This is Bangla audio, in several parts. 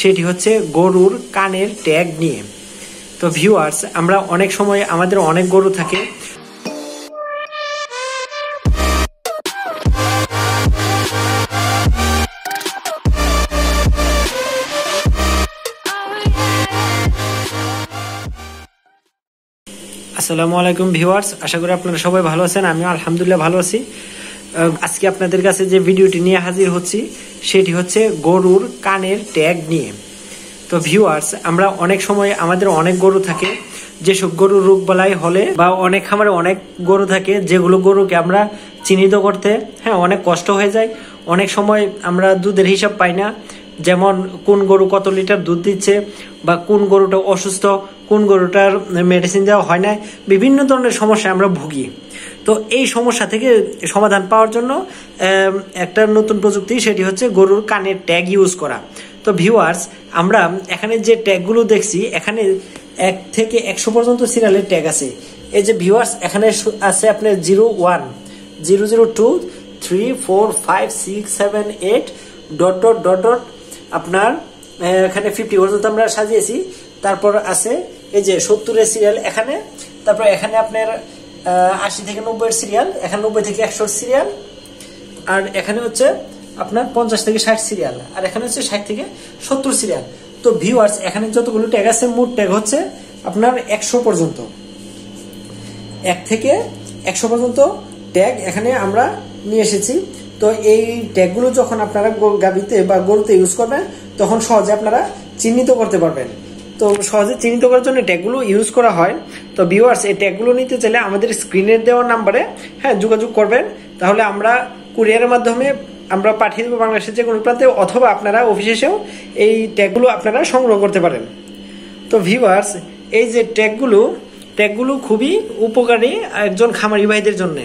সেটি হচ্ছে গরুর কানের ট্যাগ নিয়ে। তো ভিউয়ার্স আমরা অনেক সময় আমাদের অনেক গরু থাকে। আসসালামু আলাইকুম ভিউয়ার্স, আশা করি আপনারা সবাই ভালো আছেন। আমিও আলহামদুলিল্লাহ ভালো আছি। আজকে আপনাদের কাছে যে ভিডিওটি নিয়ে হাজির হচ্ছি, সেটি হচ্ছে গরুর কানের ট্যাগ নিয়ে। তো ভিউয়ার্স আমরা অনেক সময় আমাদের অনেক গরু থাকে, যেসব গরু রোগ বালাই হলে বা অনেক খামারে অনেক গরু থাকে, যেগুলো গরুকে আমরা চিহ্নিত করতে হ্যাঁ অনেক কষ্ট হয়ে যায়। অনেক সময় আমরা দুধের হিসাব পাই না যেমন কোন গরু কত লিটার দুধ দিচ্ছে বা কোন গরুটা অসুস্থ, কোন গরুটার মেডিসিন দেওয়া হয় না বিভিন্ন ধরনের সমস্যা আমরা ভুগি। তো এই সমস্যা থেকে সমাধান পাওয়ার জন্য একটা নতুন প্রযুক্তি, সেটি হচ্ছে গরুর কানের ট্যাগ ইউজ করা। তো ভিউয়ার্স আমরা এখানে যে ট্যাগগুলো দেখছি, এখানে এক থেকে একশো পর্যন্ত সিরিয়ালের ট্যাগ আছে। এই যে ভিউয়ার্স এখানে আছে আপনার zero one, zero zero two, three four five six seven eight, dot dot dot dot আপনার এখানে ফিফটি পর্যন্ত আমরা সাজিয়েছি। তারপর আছে এই যে সত্তরের সিরিয়াল এখানে। তারপর এখানে আপনার আশি থেকে নব্বই সিরিয়াল এখানে নব্বই থেকে একশো সিরিয়াল আর এখানে হচ্ছে আপনার পঞ্চাশ থেকে ষাট সিরিয়াল আর এখানে হচ্ছে ষাট থেকে সত্তর সিরিয়াল তো ভিউয়ার্স এখানে যতগুলো ট্যাগ আছে, মোট ট্যাগ হচ্ছে আপনার একশো পর্যন্ত। এক থেকে একশো পর্যন্ত ট্যাগ এখানে আমরা নিয়ে এসেছি। তো এই ট্যাগগুলো যখন আপনারা গাভীতে বা গরুতে ইউজ করবেন, তখন সহজে আপনারা চিহ্নিত করতে পারবেন। তো সহজে চিহ্নিত করার জন্য ট্যাগগুলো ইউজ করা হয়। তো ভিউয়ার্স এই ট্যাগগুলো নিতে চাইলে আমাদের স্ক্রিনের দেওয়ার নাম্বারে হ্যাঁ যোগাযোগ করবেন। তাহলে আমরা কুরিয়ারের মাধ্যমে আমরা পাঠিয়ে দেবো বাংলাদেশের যে কোনো প্রান্তে, অথবা আপনারা অফিসে এসেও এই ট্যাগগুলো আপনারা সংগ্রহ করতে পারেন। তো ভিউয়ার্স এই যে ট্যাগগুলো ট্যাগগুলো খুবই উপকারী একজন খামারি ভাইদের জন্য।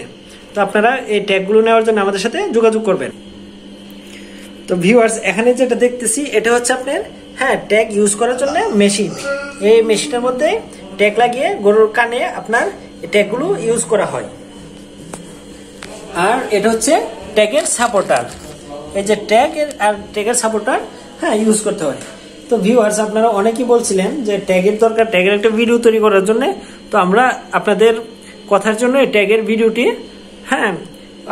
তো আপনারা এই ট্যাগগুলো নেওয়ার জন্য আমাদের সাথে যোগাযোগ করবেন। তো ভিউয়ার্স এখানে যেটা দেখতেছি, এটা হচ্ছে আপনার হ্যাঁ ট্যাগ ইউজ করার জন্য মেশিন এই মেশিনের মধ্যে ট্যাগ লাগিয়ে গরুর কানে আপনার ট্যাগগুলো ইউজ করা হয়। আর এটা হচ্ছে ট্যাগের সাপোর্টার এই যে ট্যাগ আর ট্যাগের সাপোর্টার হ্যাঁ ইউজ করতে হয়। তো ভিউয়ার্স আপনারা অনেকেই বলছিলেন যে ট্যাগের দরকার ট্যাগের একটা ভিডিও তৈরি করার জন্য। তো আমরা আপনাদের কথার জন্য এই ট্যাগের ভিডিওটি হ্যাঁ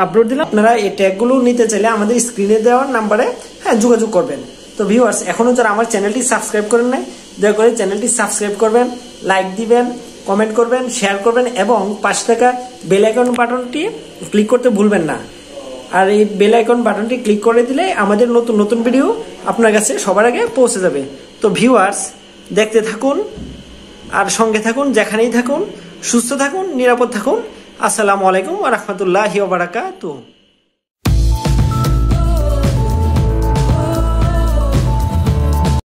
আপলোড দিলাম। আপনারা এই ট্যাগগুলো নিতে চাইলে আমাদের স্ক্রিনে দেওয়ার নাম্বারে হ্যাঁ যোগাযোগ করবেন। তো ভিউয়ার্স এখনও যারা আমার চ্যানেলটি সাবস্ক্রাইব করেন নাই, দয়া করে চ্যানেলটি সাবস্ক্রাইব করবেন লাইক দিবেন কমেন্ট করবেন শেয়ার করবেন, এবং পাশে থাকা বেল আইকন বাটনটি ক্লিক করতে ভুলবেন না। আর এই বেল আইকন বাটনটি ক্লিক করে দিলে আমাদের নতুন নতুন ভিডিও আপনার কাছে সবার আগে পৌঁছে যাবে। তো ভিউয়ার্স দেখতে থাকুন, আর সঙ্গে থাকুন, যেখানেই থাকুন, সুস্থ থাকুন, নিরাপদ থাকুন। আসসালামু আলাইকুম রহমতুল্লাহ বারাকাতু